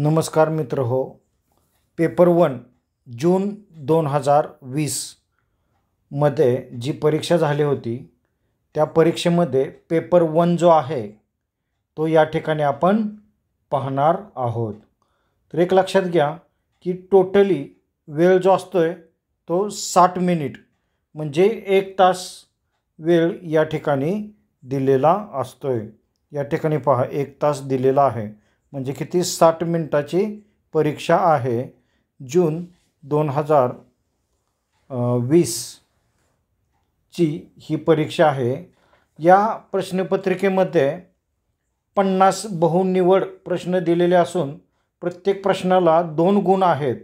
नमस्कार मित्र हो. पेपर वन जून दोन हजार वीसमध्ये जी परीक्षा झाली होती त्या परीक्षेमध्ये पेपर वन जो आहे तो या ठिकाणी आपण पाहणार आहोत. तर एक लक्षात घ्या की टोटली वेळ जो असतो आहे तो साठ मिनिट म्हणजे एक तास वेळ या ठिकाणी दिलेला असतो आहे या ठिकाणी पहा एक तास दिलेला आहे. म्हणजे किती साठ मिनटाची परीक्षा आहे? जून दोन हजार वीसची ही परीक्षा आहे. या प्रश्नपत्रिकेमध्ये पन्नास बहुनिवड प्रश्न दिलेले असून प्रत्येक प्रश्नाला दोन गुण आहेत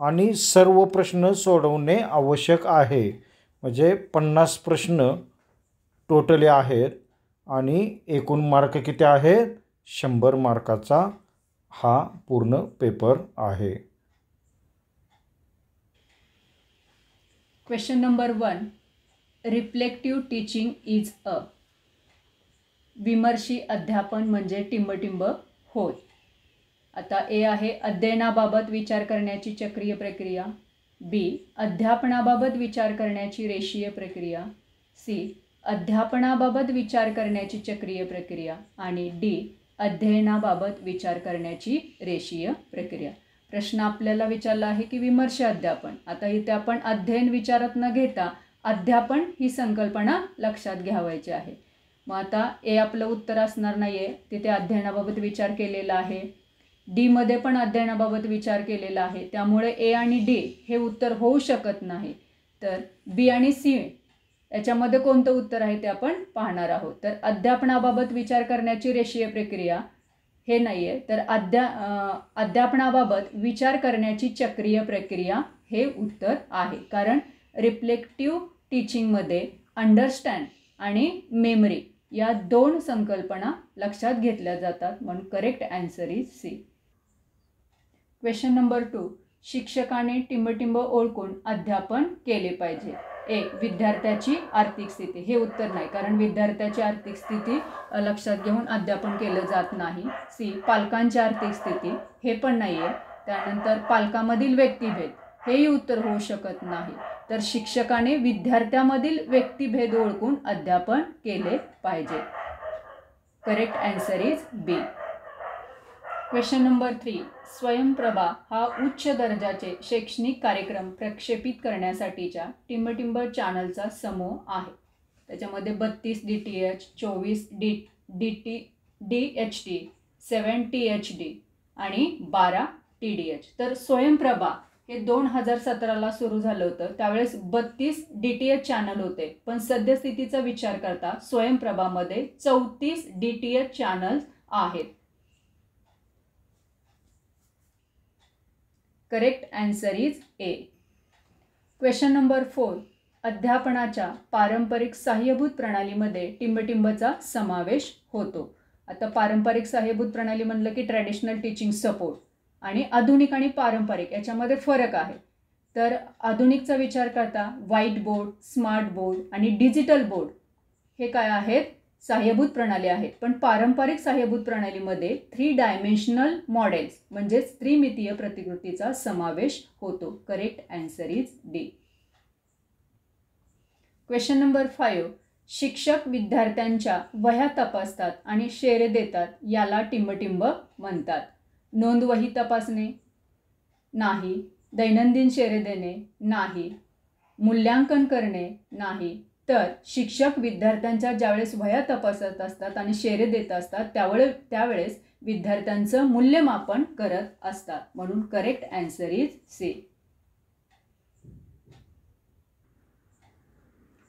आणि सर्व प्रश्न सोडवणे आवश्यक आहे. म्हणजे पन्नास प्रश्न टोटले आहेत आणि एकूण मार्क किती आहेत? शंभर मार्काचा हा पूर्ण पेपर आहे. Question number one reflective teaching is a विमर्शी अध्यापन म्हणजे टिंबटिंब होय. आता ए आहे अध्ययनाबाबत विचार करण्याची चक्रीय प्रक्रिया. बी अध्यापनाबाबत विचार करण्याची रेषीय प्रक्रिया. सी अध्यापनाबाबत विचार करण्याची चक्रीय प्रक्रिया. आणि डी अध्ययनाबाबत विचार करण्याची रेषीय प्रक्रिया. प्रश्न आपल्याला विचारला आहे की विमर्श अध्यापन. आता इथे आपण अध्ययन विचारात न घेता अध्यापन ही संकल्पना लक्षात घ्यावायची आहे. मग आता ए आपलं उत्तर असणार नाही आहे तिथे अध्ययनाबाबत विचार केलेला आहे. डीमध्ये पण अध्ययनाबाबत विचार केलेला आहे. त्यामुळे ए आणि डी हे उत्तर होऊ शकत नाही. तर बी आणि सी याच्यामध्ये कोणतं उत्तर आहे ते आपण पाहणार आहोत. तर अध्यापनाबाबत विचार करण्याची रेषीय प्रक्रिया हे नाही आहे तर अध्या अध्यापनाबाबत विचार करण्याची चक्रीय प्रक्रिया हे उत्तर आहे. कारण रिफ्लेक्टिव्ह टीचिंगमध्ये अंडरस्टँड आणि मेमरी या दोन संकल्पना लक्षात घेतल्या जातात. म्हणून correct answer is C. Question number two. शिक्षकाने टिंबटिंब ओळखून अध्यापन केले पाहिजे. ए विद्यार्थ्याची आर्थिक स्थिती. हे उत्तर नाही कारण विद्यार्थ्याची आर्थिक स्थिती लक्षात घेऊन अध्यापन केलं जात नाही. सी पालकांची आर्थिक स्थिती हे पण नाही आहे त्यानंतर पालकामधील व्यक्तिभेद हेही उत्तर होऊ शकत नाही. तर शिक्षकाने विद्यार्थ्यामधील व्यक्तिभेद ओळखून अध्यापन केले पाहिजे. Correct answer is B question number three Swayamprabha हा उच्च दर्जाचे शैक्षणिक कार्यक्रम प्रक्षेपित करण्यासाठीच्या टिंबटिंब चॅनलचा समूह आहे. त्याच्यामध्ये बत्तीस डी टी एच चोवीस D D T D H T seven T H D आणि बारा टी डी एच तर स्वयंप्रभा हे दोन हजार सतराला सुरू झालं होतं. त्यावेळेस बत्तीस डी टी एच चॅनल होते. पण सद्यस्थितीचा विचार करता स्वयंप्रभामध्ये चौतीस डी टी एच चॅनल्स आहेत. Correct answer is A. Question number four अध्यापनाच्या पारंपरिक सहाय्यभूत प्रणालीमध्ये टिंबटिंबचा समावेश होतो. आता पारंपरिक सहाय्यभूत प्रणाली म्हणलं की ट्रॅडिशनल टीचिंग सपोर्ट आणि आधुनिक आणि पारंपरिक याच्यामध्ये फरक आहे. तर आधुनिकचा विचार करता व्हाईट बोर्ड स्मार्ट बोर्ड आणि डिजिटल बोर्ड हे काय आहेत? सहाय्यभूत प्रणाली आहेत. पण पारंपरिक सहाय्यभूत प्रणालीमध्ये थ्री डायमेन्शनल मॉडेल्स म्हणजेच त्रिमितीय प्रतिकृतीचा समावेश होतो. Correct answer is D question number five शिक्षक विद्यार्थ्यांच्या वह्या तपासतात आणि शेरे देतात याला टिंबटिंब म्हणतात. नोंदवही तपासणे. नाही. दैनंदिन शेरे देणे. नाही. मूल्यांकन करणे. नाही. तर शिक्षक विद्यार्थ्यांच्या ज्यावेळेस वया तपासत असतात आणि शेरे देत असतात त्यावेळे त्यावेळेस विद्यार्थ्यांचं मूल्यमापन करत असतात. म्हणून correct answer is C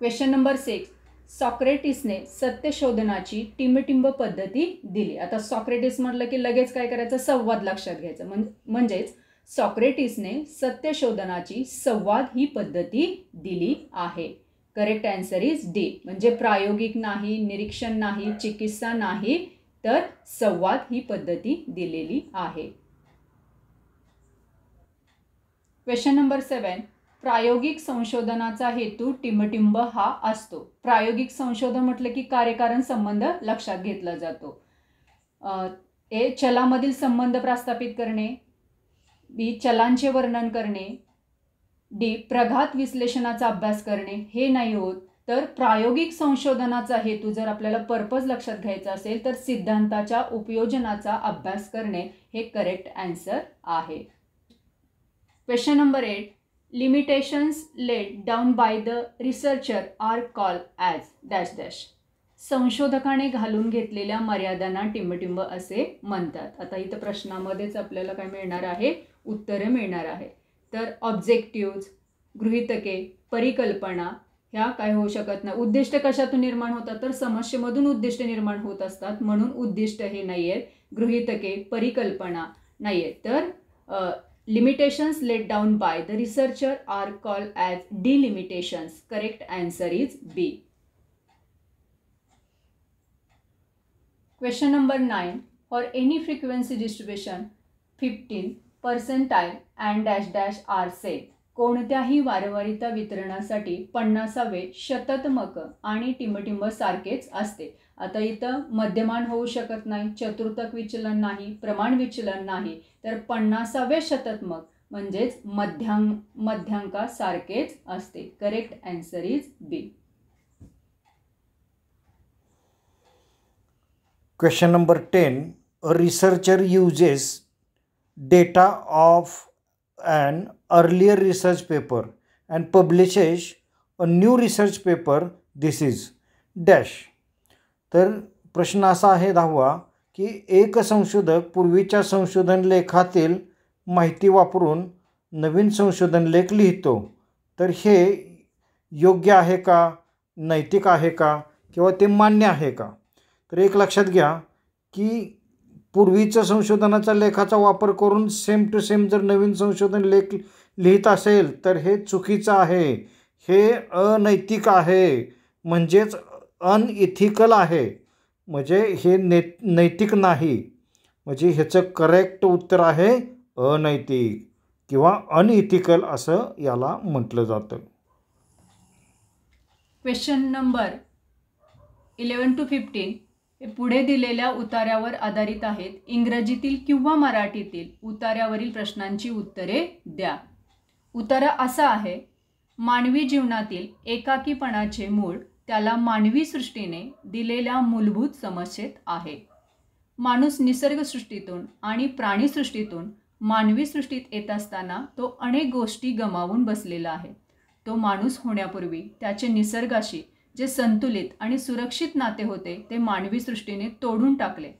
question number six सॉक्रेटिसने सत्यशोधनाची टिंबटिंब पद्धती दिली. आता सॉक्रेटिस म्हटलं की लगेच काय करायचं? संवाद लक्षात घ्यायचं. म्हण म्हणजेच सॉक्रेटिसने सत्यशोधनाची संवाद ही पद्धती दिली आहे. करेक्ट ॲन्सर इज डी म्हणजे प्रायोगिक नाही निरीक्षण नाही चिकित्सा नाही तर संवाद ही पद्धती दिलेली आहे. क्वेश्चन नंबर सेवन प्रायोगिक संशोधनाचा हेतू टिंबटिंब हा असतो. प्रायोगिक संशोधन म्हटलं की कार्यकारण संबंध लक्षात घेतला जातो. ए चलामधील संबंध प्रस्थापित करणे. बी चलांचे वर्णन करणे. डी प्रघात विश्लेषणाचा अभ्यास करणे हे नाही होत. तर प्रायोगिक संशोधनाचा हेतू जर आपल्याला पर्पज लक्षात घ्यायचा असेल तर सिद्धांताच्या उपयोजनाचा अभ्यास करणे हे करेक्ट ॲन्सर आहे. Question number eight limitations let down by the researcher are call as dash dash संशोधकाने घालून घेतलेल्या मर्यादांना टिंबटिंब असे म्हणतात. आता इथं प्रश्नामध्येच आपल्याला काय मिळणार आहे? उत्तरे मिळणार आहे. तर ऑब्जेक्टिव्ज गृहितके परिकल्पना ह्या काय होऊ शकत नाही. उद्दिष्ट कशातून निर्माण होतात? तर समस्येमधून उद्दिष्ट निर्माण होत असतात. म्हणून उद्दिष्ट हे नाही आहेत गृहितके परिकल्पना नाही आहेत तर limitations let down by the researcher are call as delimitations correct answer is B question number nine for any frequency distribution fifteen percentile and dash dash are said. कोणत्याही वारंवारिता वितरणासाठी पन्नासावे शततमक आणि टिंबटिंब सारखेच असते. आता इथं मध्यमान होऊ शकत नाही चतुर्थक विचलन नाही प्रमाण विचलन नाही तर पन्नासावे शततमक म्हणजेच मध्यांक मध्यांकासारखेच असते. Correct answer is B. Question number ten a researcher uses data of an earlier research paper and publishes a new research paper. This is dash. तर प्रश्न असा आहे दहावा की एक संशोधक पूर्वीच्या संशोधन लेखातील माहिती वापरून नवीन संशोधन लेख लिहितो तर हे योग्य आहे का नैतिक आहे का किंवा ते मान्य आहे का तर एक लक्षात घ्या की पूर्वीच्या संशोधनाचा लेखाचा वापर करून सेम टू सेम जर नवीन संशोधन लेख लिहित असेल तर हे चुकीचं आहे. हे अनैतिक आहे. म्हणजेच अनइथिकल आहे. म्हणजे हे ने नैतिक नाही. म्हणजे ह्याचं करेक्ट उत्तर आहे अनैतिक किंवा अनइथिकल असं याला म्हटलं जातं. Question number eleven to fifteen पुढे दिलेल्या उतार्यावर आधारित आहेत. इंग्रजीतील किंवा मराठीतील उतार्यावरील प्रश्नांची उत्तरे द्या. उतारा असा आहे मानवी जीवनातील एकाकीपणाचे मूळ त्याला मानवी सृष्टीने दिलेल्या मूलभूत समस्येत आहे. माणूस निसर्गसृष्टीतून आणि प्राणीसृष्टीतून मानवी सृष्टीत येत असताना तो अनेक गोष्टी गमावून बसलेला आहे. तो माणूस होण्यापूर्वी त्याचे निसर्गाशी जे संतुलित आणि सुरक्षित नाते होते ते मानवी सृष्टीने तोडून टाकले.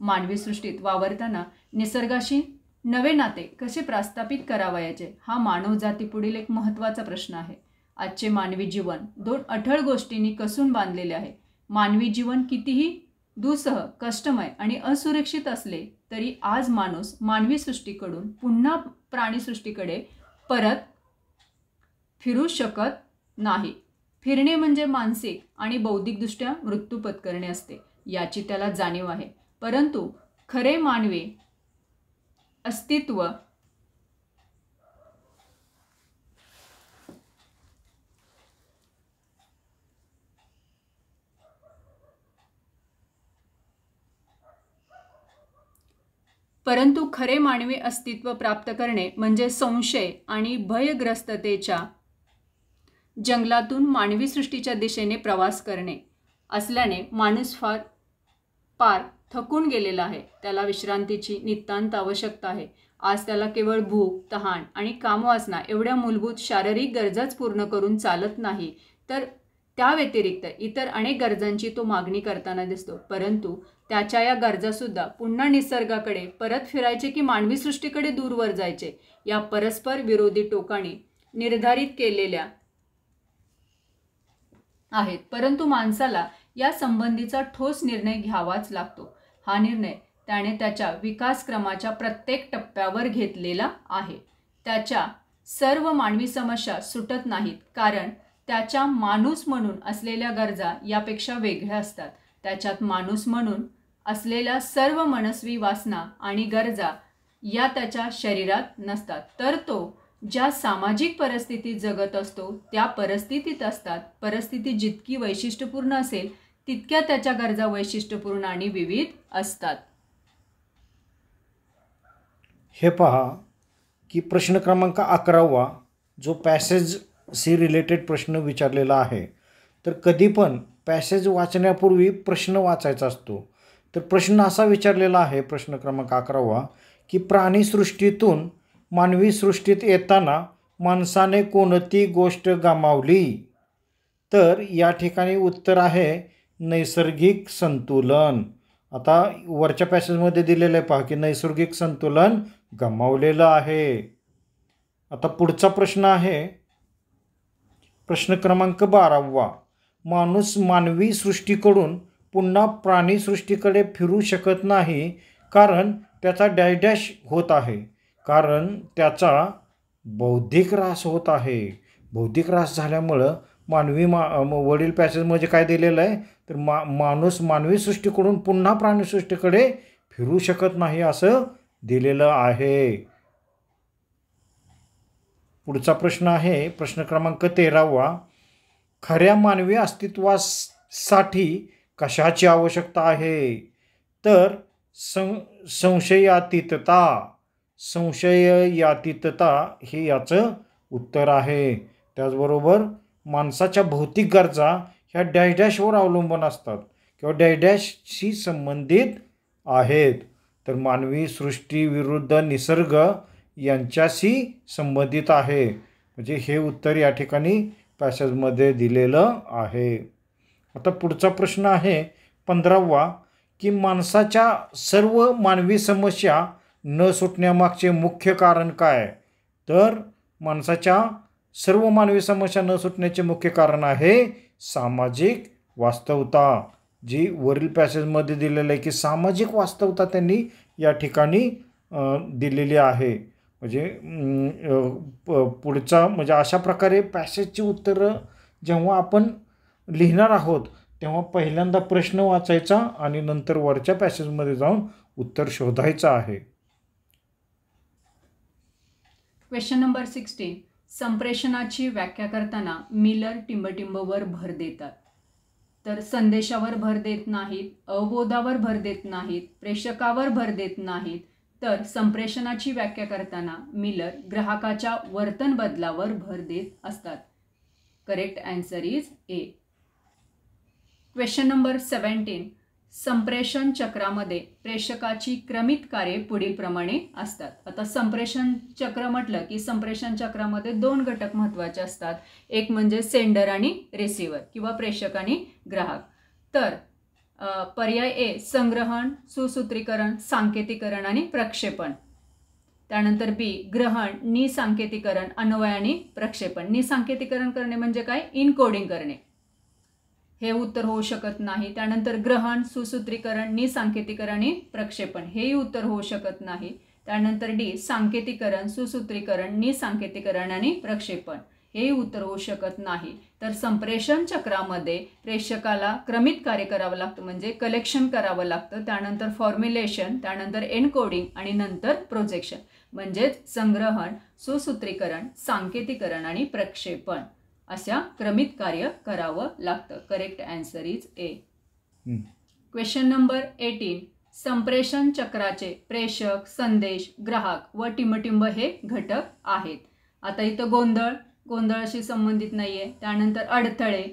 मानवी सृष्टीत वावरताना निसर्गाशी नवे नाते कसे प्रस्थापित करावयाचे हा मानवजातीपुढील एक महत्त्वाचा प्रश्न आहे. आजचे मानवी जीवन दोन अठळ गोष्टींनी कसून बांधलेले आहे. मानवी जीवन कितीही दुसह कष्टमय आणि असुरक्षित असले तरी आज माणूस मानवी सृष्टीकडून पुन्हा प्राणीसृष्टीकडे परत फिरू शकत नाही. फिरणे म्हणजे मानसिक आणि बौद्धिकदृष्ट्या मृत्यू पत्करणे असते. याची त्याला जाणीव आहे. परंतु खरे मानवी अस्तित्व परंतु खरे मानवी अस्तित्व प्राप्त करणे म्हणजे संशय आणि भयग्रस्ततेच्या जंगलातून मानवी सृष्टीच्या दिशेने प्रवास करणे असल्याने माणूस फार पार थकून गेलेला आहे. त्याला विश्रांतीची नितांत आवश्यकता आहे. आज त्याला केवळ भूक तहान आणि कामवासना एवढ्या मूलभूत शारीरिक गरजाच पूर्ण करून चालत नाही. तर त्या व्यतिरिक्त इतर अनेक गरजांची तो मागणी करताना दिसतो. परंतु त्याच्या या गरजासुद्धा पुन्हा निसर्गाकडे परत फिरायचे की मानवी सृष्टीकडे दूरवर जायचे? या परस्पर विरोधी टोकाने निर्धारित केलेल्या आहेत. परंतु माणसाला या संबंधीचा ठोस निर्णय घ्यावाच लागतो. हा निर्णय त्याने त्याच्या विकासक्रमाच्या प्रत्येक टप्प्यावर घेतलेला आहे. त्याच्या सर्व मानवी समस्या सुटत नाहीत कारण त्याच्या माणूस म्हणून असलेल्या गरजा यापेक्षा वेगळ्या असतात. त्याच्यात माणूस म्हणून असलेल्या सर्व मनस्वी वासना आणि गरजा या त्याच्या शरीरात नसतात. तर तो ज्या सामाजिक परिस्थितीत जगत असतो त्या परिस्थितीत असतात. परिस्थिती जितकी वैशिष्ट्यपूर्ण असेल तितक्या त्याच्या गरजा वैशिष्ट्यपूर्ण आणि विविध असतात. हे पहा की प्रश्न क्रमांक अकरावा जो पॅसेजशी रिलेटेड प्रश्न विचारलेला आहे. तर कधी पण पॅसेज वाचण्यापूर्वी प्रश्न वाचायचा असतो. तर प्रश्न असा विचारलेला आहे प्रश्न क्रमांक अकरावा की प्राणीसृष्टीतून मानवी सृष्टीत येताना माणसाने कोणती गोष्ट गमावली? तर या ठिकाणी उत्तर आहे नैसर्गिक संतुलन. आता वरच्या पॅसेजमध्ये दिलेलं आहे पहा की नैसर्गिक संतुलन गमावलेलं आहे. आता पुढचा प्रश्न आहे प्रश्न क्रमांक बारावा. माणूस मानवी सृष्टीकडून पुन्हा प्राणीसृष्टीकडे फिरू शकत नाही कारण त्याचा डॅश होत आहे. कारण त्याचा बौद्धिक ऱ्हास होत आहे. बौद्धिक ऱ्हास झाल्यामुळं मानवी मा वडील पॅसेजमध्ये काय दिलेलं आहे? तर मा माणूस मानवी सृष्टीकडून पुन्हा प्राणीसृष्टीकडे फिरू शकत नाही असं दिलेलं आहे. पुढचा प्रश्न आहे. प्रश्न क्रमांक तेरावा. खऱ्या मानवी अस्तित्वासाठी कशाची आवश्यकता आहे? तर सं संशयातीतता. संशययातीतता हे याचं उत्तर आहे. त्याचबरोबर माणसाच्या भौतिक गरजा ह्या डॅश डॅशवर अवलंबून असतात किंवा डॅश डॅशशी संबंधित आहेत. तर मानवी सृष्टी विरुद्ध निसर्ग यांच्याशी संबंधित आहे. म्हणजे हे उत्तर या ठिकाणी पॅसेजमध्ये दिलेलं आहे. आता पुढचा प्रश्न आहे पंधरावा की माणसाच्या सर्व मानवी समस्या न सुटण्यामागचे मुख्य कारण काय? तर माणसाच्या सर्व मानवी समस्या न सुटण्याचे मुख्य कारण आहे सामाजिक वास्तवता जी वरील पॅसेजमध्ये दिलेलं आहे की सामाजिक वास्तवता त्यांनी या ठिकाणी दिलेली आहे. म्हणजे पुढचा म्हणजे अशा प्रकारे पॅसेजची उत्तरं जेव्हा आपण लिहिणार आहोत तेव्हा पहिल्यांदा प्रश्न वाचायचा आणि नंतर वरच्या पॅसेजमध्ये जाऊन उत्तर शोधायचं आहे. क्वेश्चन नंबर सिक्स्टीन संप्रेषणाची व्याख्या करताना मिलर टिंबटिंबवर भर देतात. तर संदेशावर भर देत नाहीत अवबोधावर भर देत नाहीत प्रेषकावर भर देत नाहीत. तर संप्रेषणाची व्याख्या करताना मिलर ग्राहकाच्या वर्तन बदलावर भर देत असतात. Correct answer is A question number seventeen संप्रेषण चक्रामध्ये प्रेषकाची क्रमित कार्ये पुढीलप्रमाणे असतात. आता संप्रेषण चक्र म्हटलं की संप्रेषण चक्रामध्ये दोन घटक महत्त्वाचे असतात. एक म्हणजे सेंडर आणि रिसिव्हर किंवा प्रेषक आणि ग्राहक. तर पर्याय ए संग्रहण सुसूत्रीकरण सांकेतीकरण आणि प्रक्षेपण. त्यानंतर बी ग्रहण निसांकेतीकरण अन्वय आणि प्रक्षेपण. निसांकेतीकरण करणे म्हणजे काय? इनकोडिंग करणे. हे उत्तर होऊ शकत नाही. त्यानंतर ग्रहण सुसूत्रीकरण निसांकेतीकरण आणि प्रक्षेपण हेही उत्तर होऊ शकत नाही. त्यानंतर डी सांकेतीकरण सुसूत्रीकरण निसांकेतीकरण आणि प्रक्षेपण हेही उत्तर होऊ शकत नाही. तर संप्रेषण चक्रामध्ये प्रेक्षकाला क्रमित कार्य करावं लागतं म्हणजे कलेक्शन करावं लागतं. त्यानंतर फॉर्म्युलेशन त्यानंतर एनकोडिंग आणि नंतर प्रोजेक्शन म्हणजेच संग्रहण सुसूत्रीकरण सांकेतीकरण आणि प्रक्षेपण. अशा क्रमित कार्य करावं लागतं. Correct answer is A question number eighteen संप्रेषण चक्राचे प्रेषक संदेश ग्राहक व टिंबटिंब हे घटक आहेत. आता इथं गोंधळ गोंधळाशी संबंधित नाही आहे त्यानंतर अडथळे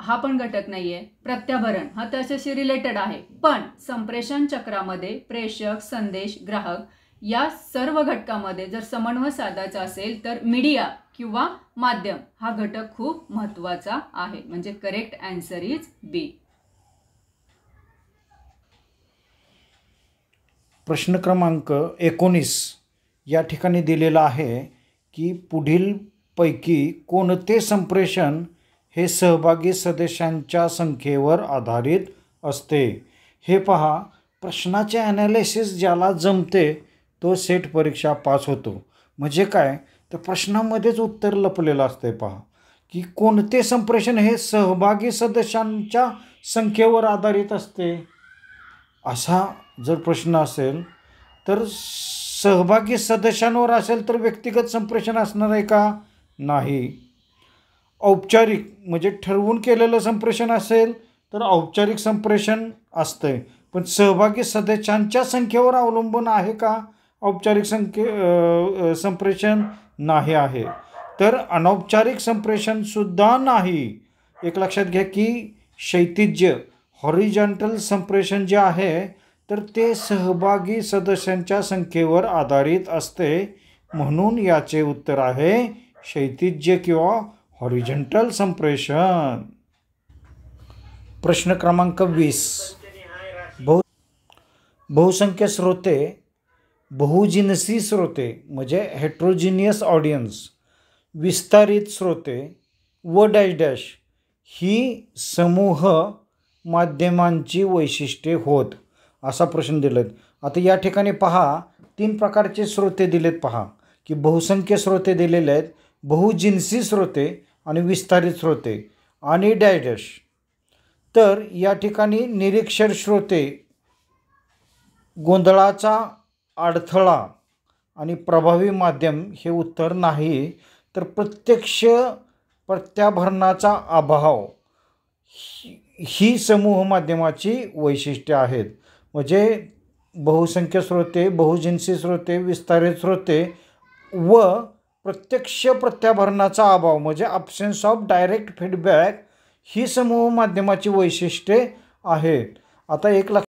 हा पण घटक नाही आहे प्रत्याभरण हा त्याच्याशी रिलेटेड आहे. पण संप्रेषण चक्रामध्ये प्रेषक संदेश ग्राहक या सर्व घटकामध्ये जर समन्वय साधायचा असेल तर मीडिया किंवा माध्यम. हा घटक खूप महत्त्वाचा आहे. म्हणजे करेक्ट अँसर इज बी प्रश्न क्रमांक एकोणीस. या ठिकाणी दिलेला आहे की पुढील पैकी कोणते संप्रेषण हे सहभागी सदस्यांच्या संख्येवर आधारित असते? हे पहा. प्रश्नाचे ॲनालिसिस ज्याला जमते तो सेट परीक्षा पास होतो. म्हणजे काय? तर प्रश्नामध्येच उत्तर लपलेलं असतंय पहा की कोणते संप्रेषण हे सहभागी सदस्यांच्या संख्येवर आधारित असते? असा जर प्रश्न असेल तर सहभागी सदस्यांवर असेल तर व्यक्तिगत संप्रेषण असणार आहे का? नाही. औपचारिक म्हणजे ठरवून केलेलं संप्रेषण असेल तर औपचारिक संप्रेषण असतंय. पण सहभागी सदस्यांच्या संख्येवर अवलंबून आहे का? औपचारिक संख्ये संप्रेषण नाही आहे. तर अनौपचारिक संप्रेषणसुद्धा नाही. एक लक्षात घ्या की शैतिज्य हॉरिजॉन्टल संप्रेषण जे आहे तर ते सहभागी सदस्यांच्या संख्येवर आधारित असते. म्हणून याचे उत्तर आहे शैतिज्य किंवा हॉरिजॉन्टल संप्रेषण. प्रश्न क्रमांक वीस. बहु बहुसंख्य श्रोते बहुजिनसी श्रोते म्हणजे हेट्रोजिनियस ऑडियन्स विस्तारित श्रोते व डॅश डॅश ही समूह माध्यमांची वैशिष्ट्ये होत असा प्रश्न दिलेत. आता या ठिकाणी पहा तीन प्रकारचे श्रोते दिलेत पहा. की बहुसंख्य श्रोते दिलेले आहेत बहुजिन्सी श्रोते आणि विस्तारित श्रोते आणि डॅश डॅश तर या ठिकाणी निरीक्षर श्रोते गोंधळाचा अडथळा आणि प्रभावी माध्यम हे उत्तर नाही तर प्रत्यक्ष प्रत्याभरणाचा अभाव ही- ही समूह माध्यमाची वैशिष्ट्ये आहेत. म्हणजे बहुसंख्य स्रोते बहुजिन्सी स्रोते विस्तारित स्रोते व प्रत्यक्ष प्रत्याभरणाचा अभाव म्हणजे अब्सेन्स ऑफ डायरेक्ट फीडबॅक ही समूह माध्यमाची वैशिष्ट्ये आहेत. आता एक लक्ष